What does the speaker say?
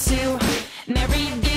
to marry